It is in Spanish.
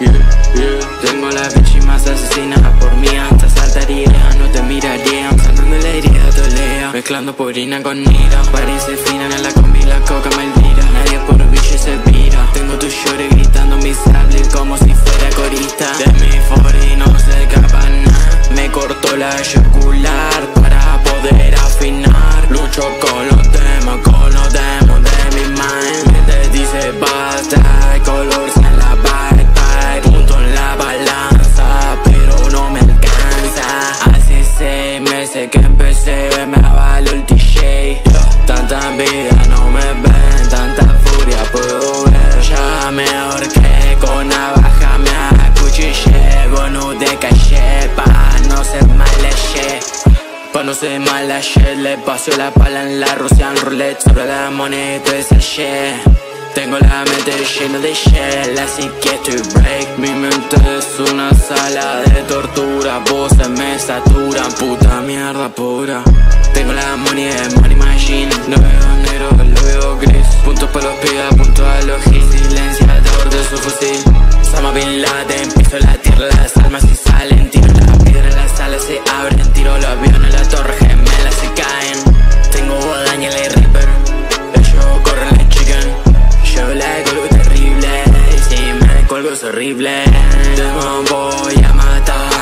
la bitch y más asesina por mí hasta saltaría. No te miraría, sanando la herida dolea Mezclando purina con ira Parece fina en la combi, la coca me Nadie por bicho se vira. Tengo tu shorty gritando mi sable como si fuera corista De mi fori no se escapa nada. Me cortó la yugular para poder afinar. Lucho con meses que empecé, me avalo el t-shirt Tanta envidia no me ven, tanta furia puedo ver. Ya me ahorqué con navaja, me acuchillé. Bonus de calle, pa' no ser mala Pa' no ser mala shit, le paso la pala en la Russian roulette Sobre la moneda es el tengo la mente llena de shell, así que break Mi mente es una sala de tortura Voces me saturan, puta mierda pura. Tengo la money de money machine No veo negro, lo veo gris. Puntos para los pibes, punto a los hits Silenciador de su fusil Sama Bin colgo es voy a matar